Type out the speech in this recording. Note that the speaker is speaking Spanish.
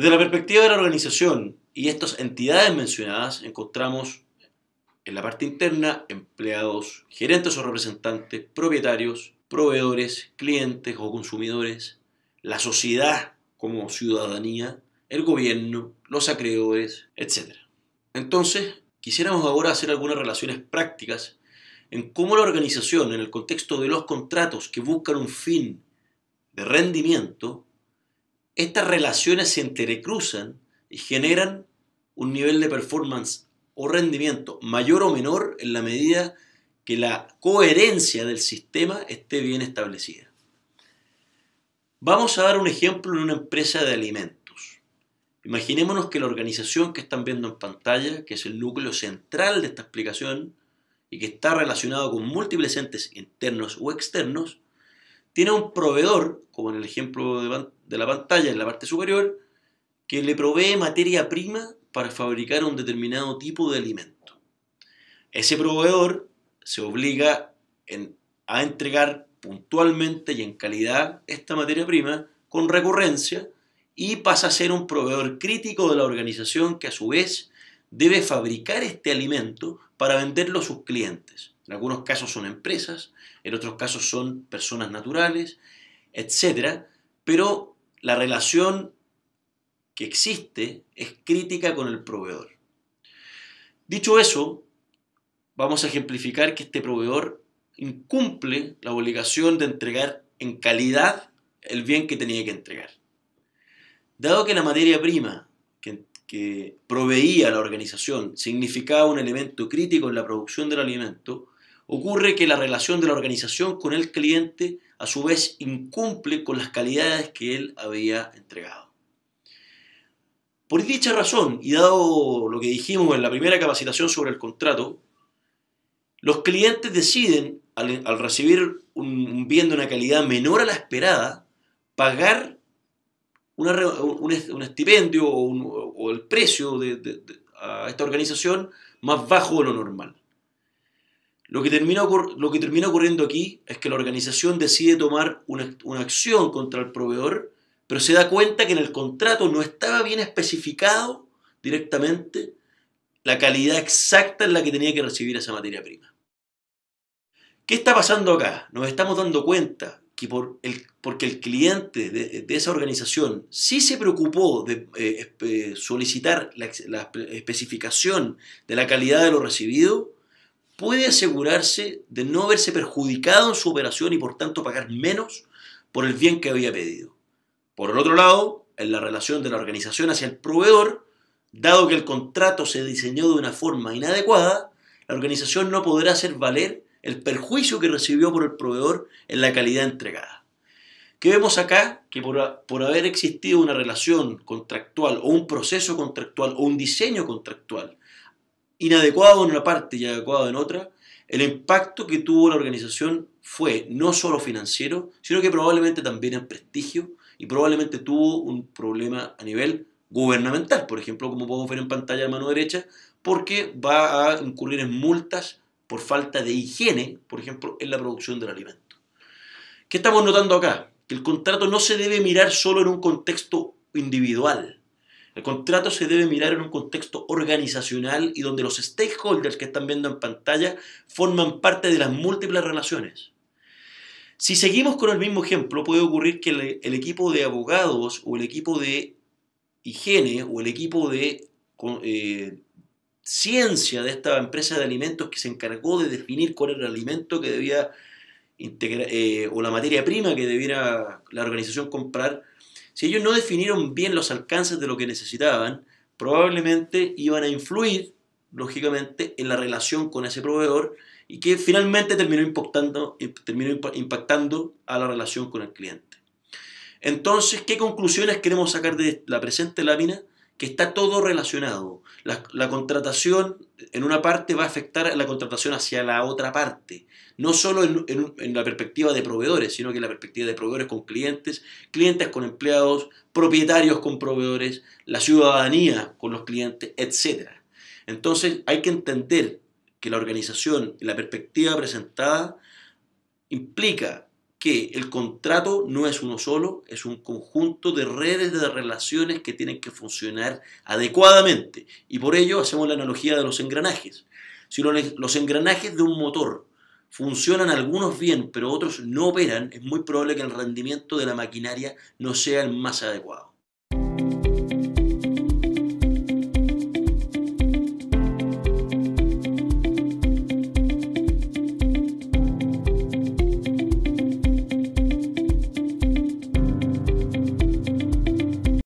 Desde la perspectiva de la organización y estas entidades mencionadas, encontramos en la parte interna empleados, gerentes o representantes, propietarios, proveedores, clientes o consumidores, la sociedad como ciudadanía, el gobierno, los acreedores, etc. Entonces, quisiéramos ahora hacer algunas relaciones prácticas en cómo la organización, en el contexto de los contratos que buscan un fin de rendimiento, estas relaciones se entrecruzan y generan un nivel de performance o rendimiento mayor o menor en la medida que la coherencia del sistema esté bien establecida. Vamos a dar un ejemplo en una empresa de alimentos. Imaginémonos que la organización que están viendo en pantalla, que es el núcleo central de esta explicación y que está relacionado con múltiples entes internos o externos, tiene un proveedor, como en el ejemplo de, la pantalla en la parte superior, que le provee materia prima para fabricar un determinado tipo de alimento. Ese proveedor se obliga a entregar puntualmente y en calidad esta materia prima con recurrencia y pasa a ser un proveedor crítico de la organización que a su vez debe fabricar este alimento para venderlo a sus clientes. En algunos casos son empresas, en otros casos son personas naturales, etc. Pero la relación que existe es crítica con el proveedor. Dicho eso, vamos a ejemplificar que este proveedor incumple la obligación de entregar en calidad el bien que tenía que entregar. Dado que la materia prima que, que proveía la organización significaba un elemento crítico en la producción del alimento, ocurre que la relación de la organización con el cliente a su vez incumple con las calidades que él había entregado. Por dicha razón, y dado lo que dijimos en la primera capacitación sobre el contrato, los clientes deciden, al, recibir un, bien de una calidad menor a la esperada, pagar un, estipendio o, el precio de, a esta organización más bajo de lo normal. Lo que, termina, ocurriendo aquí es que la organización decide tomar una, acción contra el proveedor pero se da cuenta que en el contrato no estaba bien especificado directamente la calidad exacta en la que tenía que recibir esa materia prima. ¿Qué está pasando acá? Nos estamos dando cuenta que por el, porque el cliente de, esa organización sí se preocupó de eh, solicitar la especificación de la calidad de lo recibido, puede asegurarse de no verse perjudicado en su operación y por tanto pagar menos por el bien que había pedido. Por el otro lado, en la relación de la organización hacia el proveedor, dado que el contrato se diseñó de una forma inadecuada, la organización no podrá hacer valer el perjuicio que recibió por el proveedor en la calidad entregada. ¿Qué vemos acá? Que por, por, haber existido una relación contractual o un proceso contractual o un diseño contractual inadecuado en una parte y adecuado en otra, el impacto que tuvo la organización fue no solo financiero, sino que probablemente también en prestigio y probablemente tuvo un problema a nivel gubernamental, por ejemplo, como podemos ver en pantalla de mano derecha, porque va a incurrir en multas por falta de higiene, por ejemplo, en la producción del alimento. ¿Qué estamos notando acá? Que el contrato no se debe mirar solo en un contexto individual. El contrato se debe mirar en un contexto organizacional y donde los stakeholders que están viendo en pantalla forman parte de las múltiples relaciones. Si seguimos con el mismo ejemplo, puede ocurrir que el, equipo de abogados o el equipo de higiene o el equipo de eh, ciencia de esta empresa de alimentos que se encargó de definir cuál era el alimento que debía integrar, eh, o la materia prima que debiera la organización comprar, si ellos no definieron bien los alcances de lo que necesitaban, probablemente iban a influir, lógicamente, en la relación con ese proveedor y que finalmente terminó impactando, a la relación con el cliente. Entonces, ¿qué conclusiones queremos sacar de la presente lámina? Que está todo relacionado. La, contratación en una parte va a afectar a la contratación hacia la otra parte. No solo en, la perspectiva de proveedores, sino que en la perspectiva de proveedores con clientes, clientes con empleados, propietarios con proveedores, la ciudadanía con los clientes, etc. Entonces hay que entender que la organización, la perspectiva presentada, implica que el contrato no es uno solo, es un conjunto de redes de relaciones que tienen que funcionar adecuadamente. Y por ello hacemos la analogía de los engranajes. Si los engranajes de un motor funcionan algunos bien, pero otros no operan, es muy probable que el rendimiento de la maquinaria no sea el más adecuado.